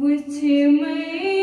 with him.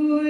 Hallelujah.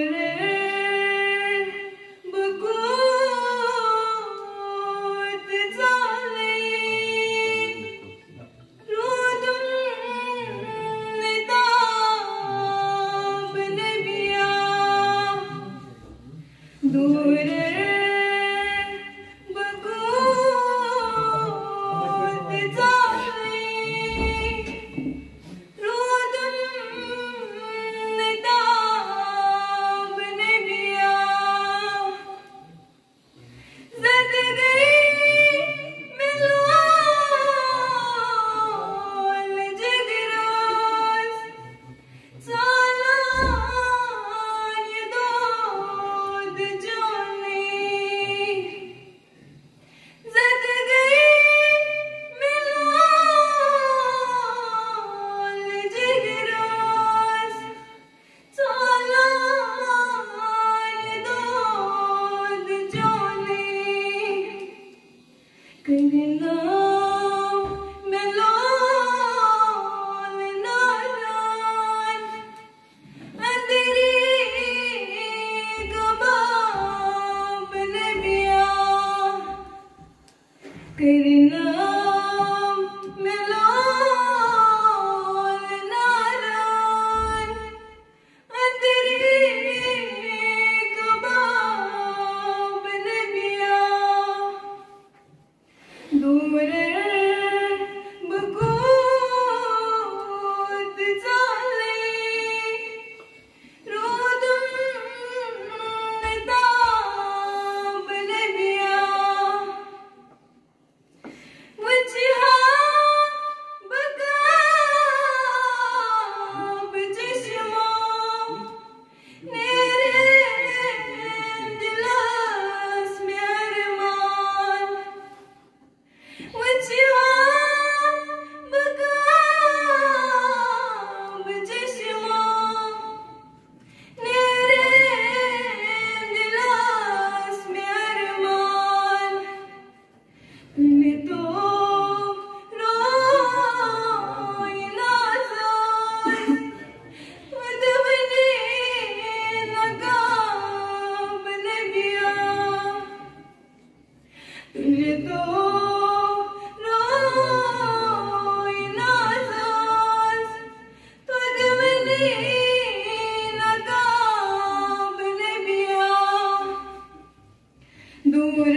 Baby, no.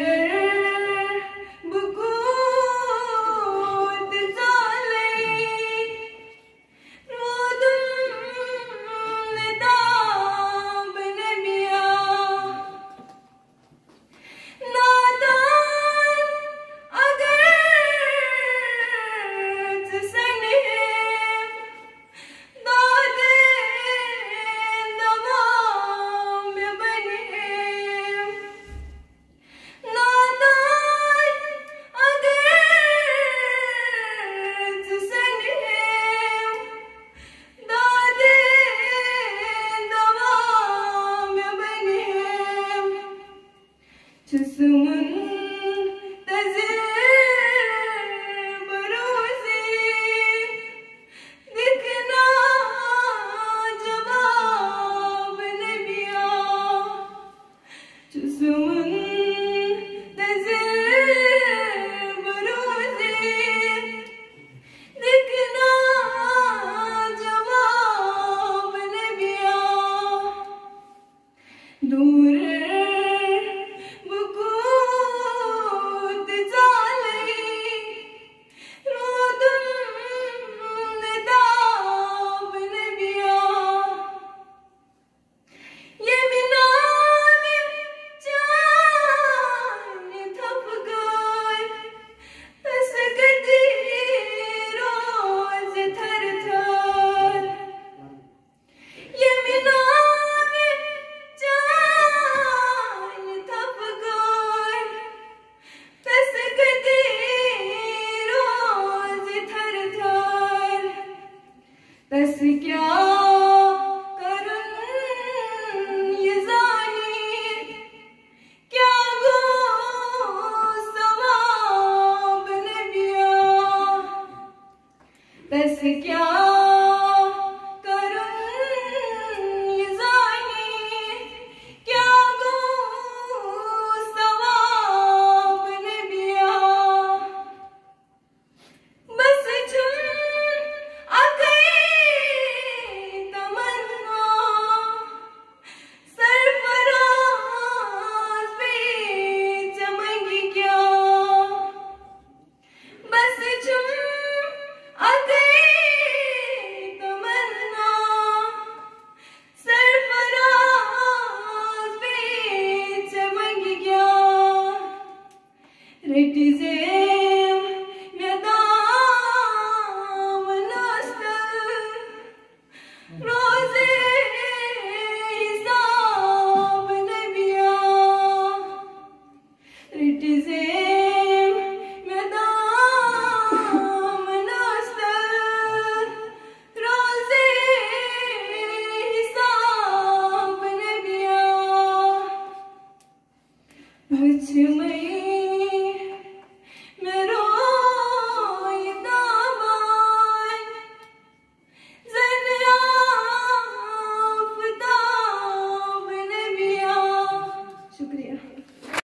Spirit.